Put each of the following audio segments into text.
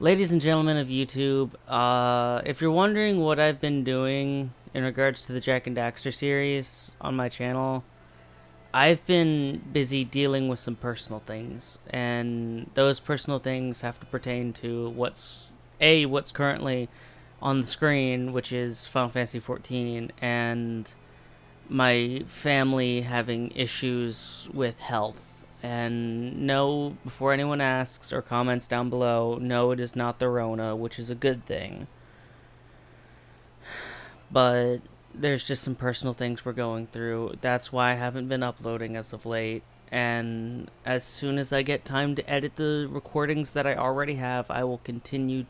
Ladies and gentlemen of YouTube, uh, if you're wondering what I've been doing in regards to the Jak and Daxter series on my channel, I've been busy dealing with some personal things, and those personal things have to pertain to what's a what's currently on the screen, which is Final Fantasy XIV, and my family having issues with health and no, before anyone asks or comments down below, no, it is not the Rona, which is a good thing. But there's just some personal things we're going through. That's why I haven't been uploading as of late. And as soon as I get time to edit the recordings that I already have, I will continue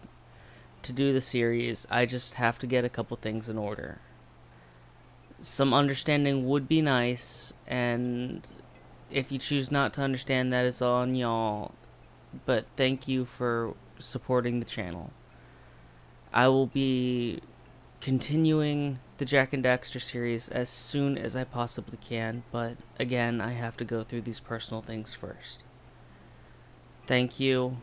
to do the series. I just have to get a couple things in order. Some understanding would be nice, and if you choose not to understand, that is on y'all. But thank you for supporting the channel. I will be continuing the Jak and Daxter series as soon as I possibly can, but again, I have to go through these personal things first. Thank you,